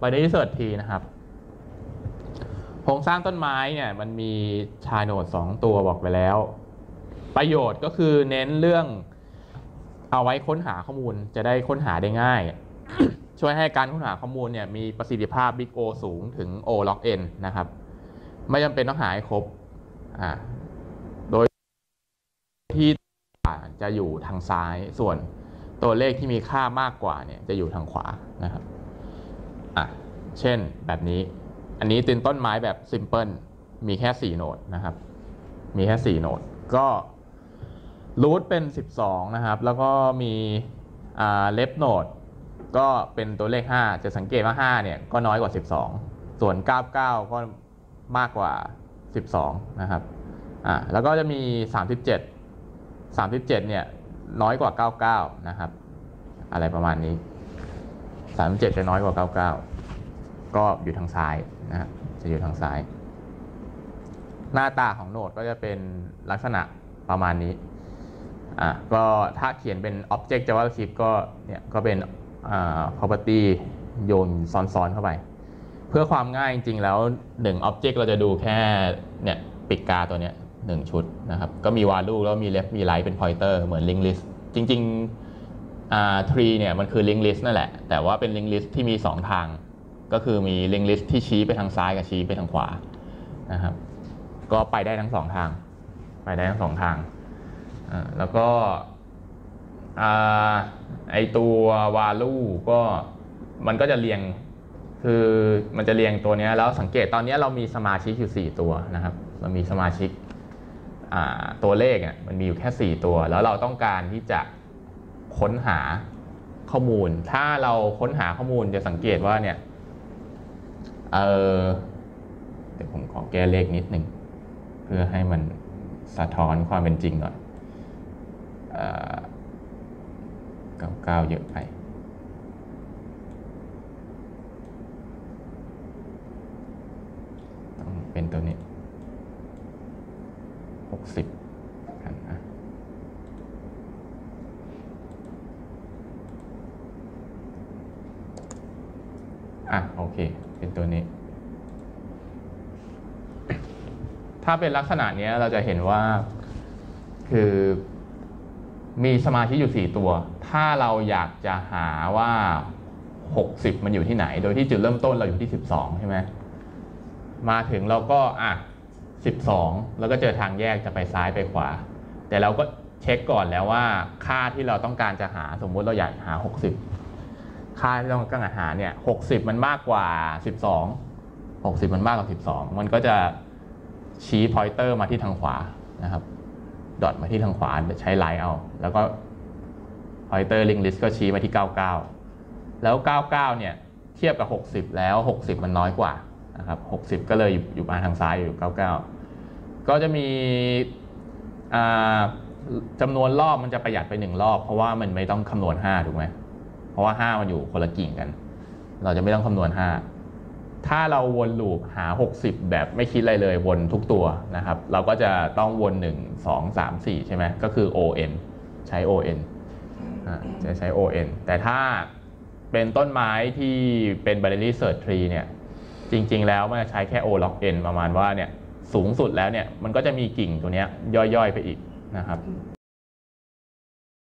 binary search tree นะครับโครงสร้างต้นไม้เนี่ยมันมีชายโนด2ตัวบอกไปแล้ว ประโยชน์ก็คือเน้นเรื่องเอาไว้ค้นหาข้อมูลจะได้ค้นหาได้ง่าย ช่วยให้การค้นหาข้อมูลเนี่ยมีประสิทธิภาพ Big O สูงถึง O log n นะครับ ไม่จำเป็นต้องหาให้ครบอ่าโดยที่จะอยู่ทางซ้ายส่วนตัวเลขที่มีค่ามากกว่าเนี่ยจะอยู่ทางขวานะครับ อะเช่นแบบนี้ อันนี้เป็นต้นไม้แบบ simple มีแค่ 4โหนดนะครับ มีแค่ 4โหนด ก็รูทเป็น 12 นะครับ แล้วก็มีเลฟโหนดก็เป็นตัวเลข 5 จะสังเกตว่า 5 เนี่ยก็น้อยกว่า 12 ส่วน 99 ก็มากกว่า 12 นะครับอ่าแล้วก็จะมี 37 37 เนี่ยน้อยกว่า 99 นะครับ อะไรประมาณนี้ 37 จะน้อยกว่า 99 ก็อยู่ทางซ้ายนะจะอยู่ทางซ้าย หน้าตาของโนดก็จะเป็นลักษณะประมาณนี้อะก็ถ้าเขียนเป็น Object JavaScript ก็เนี่ยก็เป็นอ่า property โยนซ้อนๆเข้าไป เพื่อความง่ายจริงๆ แล้ว1 Object เราจะดูแค่เนี่ยปิดกาตัวเนี้ยหนึ่งชุดนะครับ ก็มี value แล้วมี left มี right เป็น pointer เหมือน linked list จริง ๆ tree เนี่ยมันคือ linked list นั่นแหละ แต่ว่าเป็น linked list ที่มี 2 ทาง ก็คือมี linked list ที่ชี้ไปทางซ้ายกับชี้ไปทางขวานะครับ ก็ไปได้ทั้งสองทาง ไปได้ทั้งสองทางอ่าแล้วก็อ่าไอตัว value ก็มันก็จะเรียงคือมันจะเรียงตัวนี้แล้วสังเกตตอนนี้เรามีสมาชิกอยู่ 4 ตัวนะครับ เรามีสมาชิกอ่าตัวเลขอะมันมีอยู่แค่ 4 ตัว แล้วเราต้องการที่จะ ค้นหาข้อมูล ถ้าเราค้นหาข้อมูลจะสังเกตว่าเนี่ย เออเดี๋ยวผมขอแก้เลขนิดหนึ่งเพื่อให้มันสะท้อนความเป็นจริงหน่อยเอ่อ99เยอะไปต้องเป็นตัวนี้หกสิบกันนะ อะโอเค เป็นตัวนี้ ถ้าเป็นลักษณะเนี้ยเราจะเห็นว่าคือมีสมาชิกอยู่ 4 ตัว ถ้าเราอยากจะหาว่า 60 มันอยู่ที่ไหน โดยที่จุดเริ่มต้นเราอยู่ที่ 12 ใช่ไหมมาถึงเราก็อะ 12 แล้วก็เจอทางแยกจะไปซ้ายไปขวา แต่เราก็เช็คก่อนแล้วว่าค่าที่เราต้องการจะหาสมมุติเราอยากหา 60 ค่าที่ต้องกาหาเนี่ย60มันมากกว่า12 60มันมากกว่า12มันก็จะชี้ pointer มาที่ทางขวานะครับ dot มาที่ทางขวาใช้ right เอา แล้วก็ pointer linked list ก็ชี้มาที่ 99 แล้ว 99 เนี่ย เทียบกับ 60 แล้ว 60 มันน้อยกว่านะครับ60 ก็เลยอยู่อยู่มาทางซ้ายอยู่ 99 ก็จะมีจำนวนรอบมันจะประหยัดไป 1 รอบ เพราะว่ามันไม่ต้องคำนวณ 5 ถูกไหม เพราะว่า 5 มันอยู่คนละกิ่งกัน เราจะไม่ต้องคำนวณ 5 ถ้าเราวนลูปหา 60 แบบไม่คิดอะไรเลยวนทุกตัวนะครับ เราก็จะต้องวน 1 2 3 4 ใช่ไหมก็คือ on ใช้ on จะใช้ on แต่ถ้าเป็นต้นไม้ที่เป็น binary search tree เนี่ยจริง ๆ แล้วมันจะใช้แค่ o log n ประมาณว่าเนี่ยสูงสุดแล้วเนี่ยมันก็จะมีกิ่งตัวเนี้ยย่อย ๆ ไปอีกนะครับ